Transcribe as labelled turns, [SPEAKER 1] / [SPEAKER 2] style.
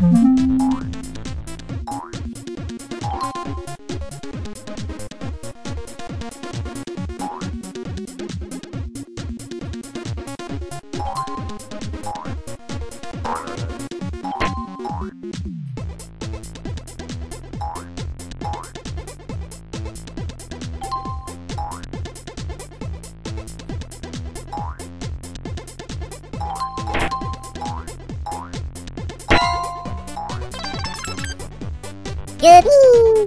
[SPEAKER 1] hmm good.